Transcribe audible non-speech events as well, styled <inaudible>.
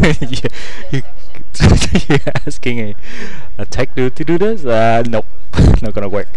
<laughs> you, <laughs> you're asking a, a tech dude to do this? Uh, nope, <laughs> not gonna work.